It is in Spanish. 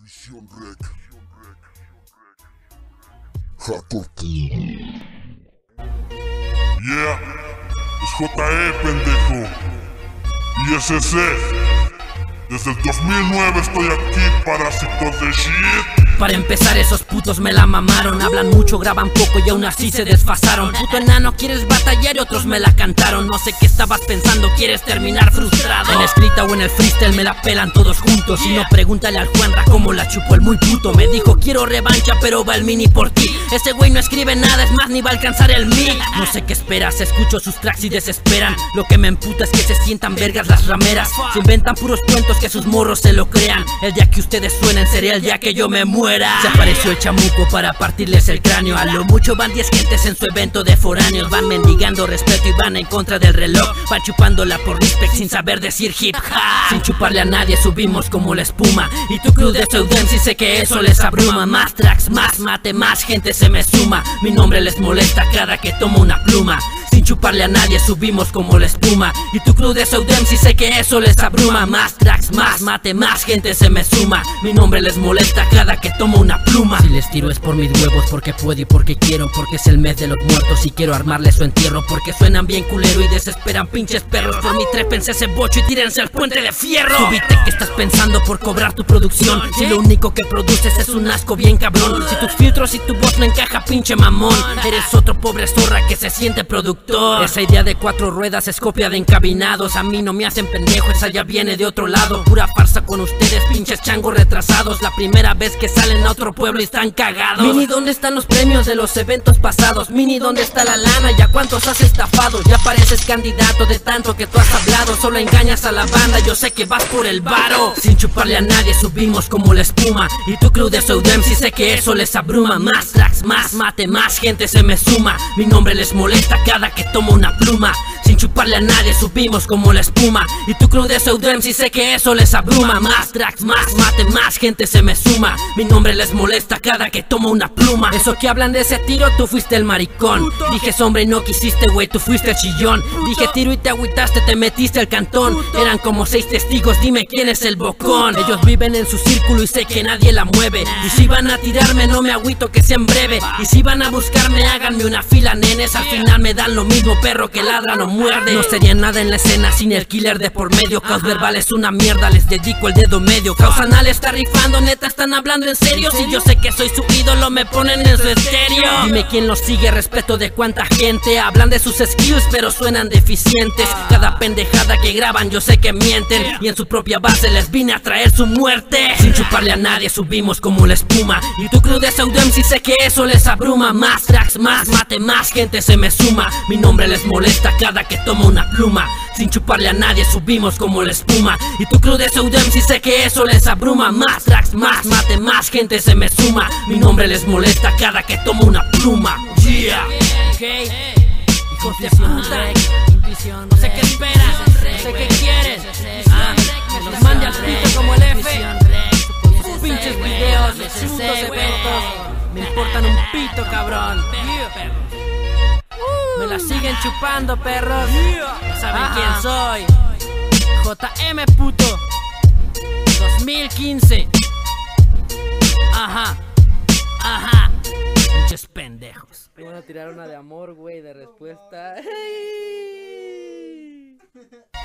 Intuición Rec. Puro. Yeah, es JE, pendejo. Y SC. Desde el 2009 estoy aquí, parásitos de shit. Para empezar esos putos me la mamaron. Hablan mucho, graban poco y aún así se desfasaron. Puto enano, quieres batallar y otros me la cantaron. No sé qué estabas pensando, quieres terminar frustrado En escrita o en el freestyle me la pelan todos juntos. Y no pregúntale al Juanra cómo la chupó el muy puto. Me dijo quiero revancha pero va el mini por ti Ese güey no escribe nada, es más ni va a alcanzar el mí No sé qué esperas, escucho sus tracks y desesperan. Lo que me emputa es que se sientan vergas las rameras. Se inventan puros cuentos que sus morros se lo crean. El día que ustedes suenen sería el día que yo me muera. Se apareció el chamuco para partirles el cráneo. A lo mucho van 10 gentes en su evento de foráneos. Van mendigando respeto y van en contra del reloj. Van chupándola por respect sin saber decir hip hop. Sin chuparle a nadie subimos como la espuma. Y tu crew de pseudem si sé que eso les abruma. Más tracks, más mate, más gente se me suma. Mi nombre les molesta cada que tomo una pluma sin chuparle a nadie subimos como la espuma. Y tu crew de Saudem si sé que eso les abruma. Más tracks, más mate, más gente se me suma. Mi nombre les molesta cada que tomo una pluma. Si les tiro es por mis huevos, porque puedo y porque quiero. Porque es el mes de los muertos y quiero armarles su entierro. Porque suenan bien culero y desesperan pinches perros. Por mi trepense ese bocho y tírense al puente de fierro. Subite que estás pensando por cobrar tu producción. Si lo único que produces es un asco bien cabrón. Si tus filtros y tu voz no encaja pinche mamón. Eres otro pobre zorra que se siente productor esa idea de cuatro ruedas es copia de encabinados. A mí no me hacen pendejo, esa ya viene de otro lado. Pura farsa con ustedes, pinches changos retrasados. La primera vez que salen a otro pueblo y están cagados. Mini, ¿dónde están los premios de los eventos pasados? Mini, ¿dónde está la lana? ¿Ya cuántos has estafado? Ya pareces candidato de tanto que tú has hablado. Solo engañas a la banda, yo sé que vas por el varo. Sin chuparle a nadie subimos como la espuma. Y tu crew de Soudem si sé que eso les abruma Más. Tracks, más mate, más gente se me suma. Mi nombre les molesta cada que tomo una pluma Sin chuparle a nadie subimos como la espuma. Y tu crew de Saudem si sé que eso les abruma. Más tracks, más mate, más gente se me suma. Mi nombre les molesta cada que tomo una pluma. Eso que hablan de ese tiro, tú fuiste el maricón. Dije hombre y no quisiste güey, tú fuiste el chillón Dije tiro y te agüitaste, te metiste al cantón Eran como seis testigos, dime quién es el bocón. Ellos viven en su círculo y sé que nadie la mueve. Y si van a tirarme no me agüito que sea en breve. Y si van a buscarme háganme una fila nenes. Al final me dan lo mismo perro que ladra no muerde No sería nada en la escena sin el killer de por medio. Caos verbal es una mierda, les dedico el dedo medio. Causanal está rifando, neta están hablando en serio. Si yo sé que soy su ídolo me ponen en su estéreo. Dime quién los sigue, respeto de cuánta gente. Hablan de sus skills pero suenan deficientes. Cada pendejada que graban yo sé que mienten. Y en su propia base les vine a traer su muerte. Sin chuparle a nadie subimos como la espuma. Y tu crew de Saudem si sé que eso les abruma. Más tracks, más mate, más gente se me suma. Mi nombre les molesta cada que tomo una pluma. Sin chuparle a nadie subimos como la espuma. Y tu crew de Saudem si sé que eso les abruma. Más tracks, más mate, más gente se me suma. Mi nombre les molesta cada que tomo una pluma. Yeah. Hijos de puta. No sé qué esperas, no sé qué quieres. Ah, Que los mande al pito como el F. Sus pinches videos, sus eventos Me importan un pito cabrón me la siguen chupando, perros. No saben quién soy. JM puto. 2015. Ajá. Ajá. Muchos pendejos. Te van a tirar una de amor, güey, de respuesta.